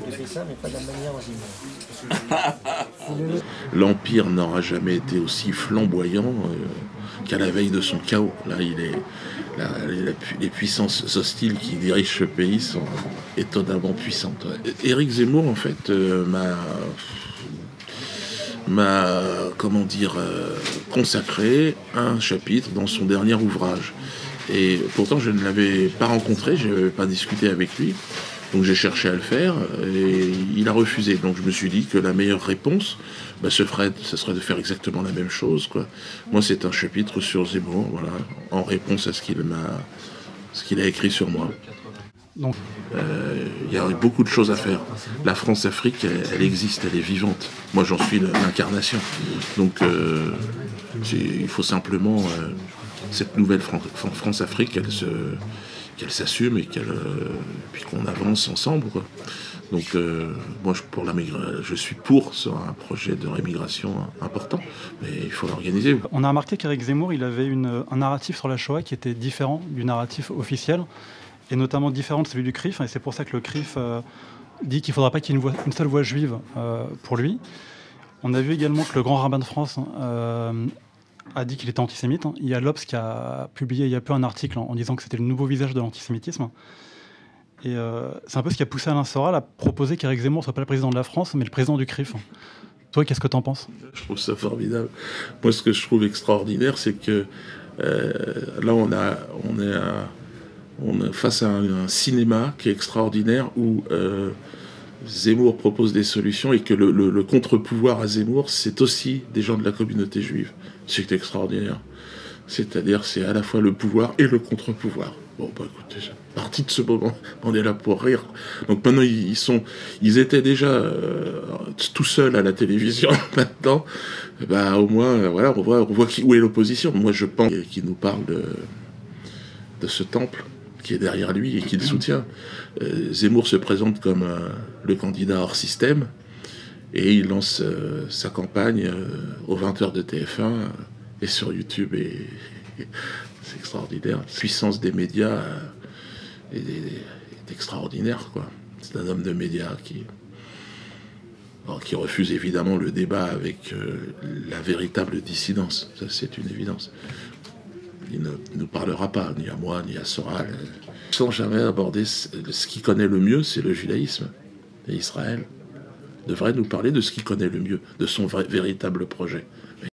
L'Empire n'aura jamais été aussi flamboyant euh, qu'à la veille de son chaos. Là, il est, les puissances hostiles qui dirigent ce pays sont étonnamment puissantes. Éric Zemmour, en fait, euh, m'a m'a, comment dire, euh, consacré un chapitre dans son dernier ouvrage. Et pourtant, je ne l'avais pas rencontré, je n'avais pas discuté avec lui. Donc j'ai cherché à le faire et il a refusé. Donc je me suis dit que la meilleure réponse, bah, ce, serait, ce serait de faire exactement la même chose. Quoi. Moi, c'est un chapitre sur Zemmour, voilà, en réponse à ce qu'il m'a, ce qu'il a écrit sur moi. Euh, il y a beaucoup de choses à faire. La France-Afrique, elle, existe, elle est vivante. Moi, j'en suis l'incarnation. Donc, euh, il faut simplement euh, cette nouvelle France-Afrique, elle se, qu'elle s'assume et qu'elle, puis qu'on avance ensemble. Donc, moi, je, pour la je suis pour un projet de rémigration important, mais il faut l'organiser. On a remarqué qu'Éric Zemmour, il avait une, un narratif sur la Shoah qui était différent du narratif officiel et notamment différent de celui du CRIF. Et c'est pour ça que le CRIF euh, dit qu'il ne faudra pas qu'il y ait une, seule voix juive euh, pour lui. On a vu également que le grand rabbin de France euh, a dit qu'il était antisémite. Il y a l'Obs qui a publié il y a peu un article en, disant que c'était le nouveau visage de l'antisémitisme. Et c'est un peu ce qui a poussé Alain Soral à proposer qu'Éric Zemmour soit pas le président de la France, mais le président du CRIF. Toi, qu'est-ce que tu en penses? Je trouve ça formidable. Moi, ce que je trouve extraordinaire, c'est que là, on, a, on est on est face à un, cinéma qui est extraordinaire où euh, Zemmour propose des solutions et que le, contre-pouvoir à Zemmour, c'est aussi des gens de la communauté juive. C'est extraordinaire. C'est-à-dire, c'est à la fois le pouvoir et le contre-pouvoir. Bon, bah écoutez, partie de ce moment, on est là pour rire. Donc maintenant, ils, sont, ils étaient déjà euh, tout seuls à la télévision. maintenant, bah au moins, voilà, on voit, où est l'opposition. Moi, je pense qu'il nous parle de, de ce temple qui est derrière lui et qui le soutient. Euh, Zemmour se présente comme euh, le candidat hors système et il lance euh, sa campagne aux 20h de TF1 et sur YouTube et, c'est extraordinaire. La puissance des médias est, extraordinaire quoi. C'est un homme de médias qui qui refuse évidemment le débat avec la véritable dissidence, ça c'est une évidence il ne nous parlera pas, ni à moi, ni à Soral, sans jamais aborder ce, qu'il connaît le mieux, c'est le judaïsme. Et Israël devrait nous parler de ce qu'il connaît le mieux, de son véritable projet.